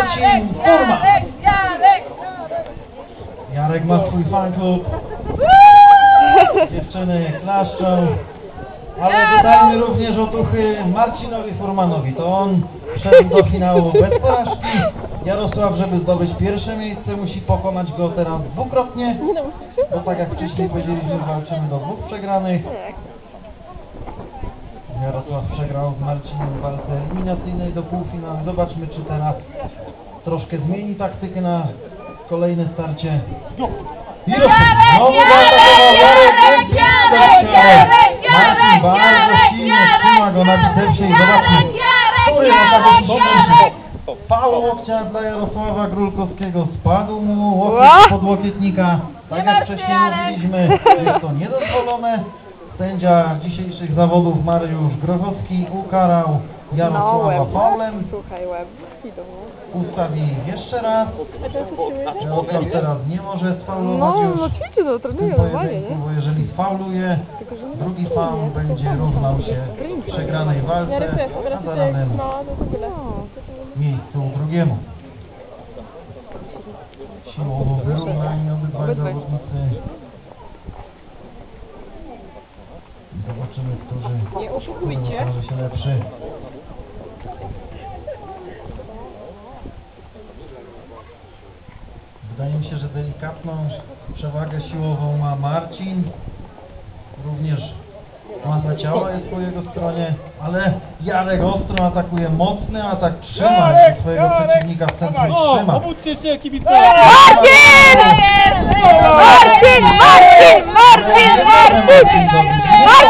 Marcin Furman. Jarek, ma swój fanklub, dziewczyny klaszczą. Ale dodajmy również otuchy Marcinowi Furmanowi. To on szedł do finału bez porażki. Jarosław, żeby zdobyć pierwsze miejsce, musi pokonać go teraz dwukrotnie. Bo tak jak wcześniej powiedzieliśmy, walczymy do dwóch przegranych. Jarosław przegrał z Marcinem w walce eliminacyjnej do półfinału. Zobaczmy, czy teraz troszkę zmieni taktykę na kolejne starcie. Znowu zaatakował Jarek, Jarek, Jarek, Marcin bardzo silnie trzyma go na bicepsie i zobaczmy, który. Pał łokcia dla Jarosława Grulkowskiego, spadł mu łokieć pod łokietnika. Tak jak wcześniej mówiliśmy, jest to niedozwolone. Sędzia dzisiejszych zawodów Mariusz Grochowski ukarał No, Jarosława łeb. faulem. Słuchaj, łeb. Ustawi jeszcze raz. Jarosław teraz nie może sfaulować No, już no ćwiczy, no trenują normalnie, nie? bo jeżeli fauluje, Tylko, że nie drugi faul będzie równał się przegranej walce, a zarazem No, miejscu drugiemu. Siłowo wyrównani Obydwaj. zawodnicy. Zobaczymy, którzy Nie oszukujcie. okaże się lepszy. Wydaje mi się, że delikatną przewagę siłową ma Marcin. Również masa ciała jest po jego stronie, ale Jarek ostro atakuje, mocny atak, trzyma jeszcze swojego przeciwnika w centrum, trzyma. Obudźcie się, kibice! Marcin! Marcin! Marcin! Marcin! Marcin! Marcin! No! No Marcin, no! Marcin!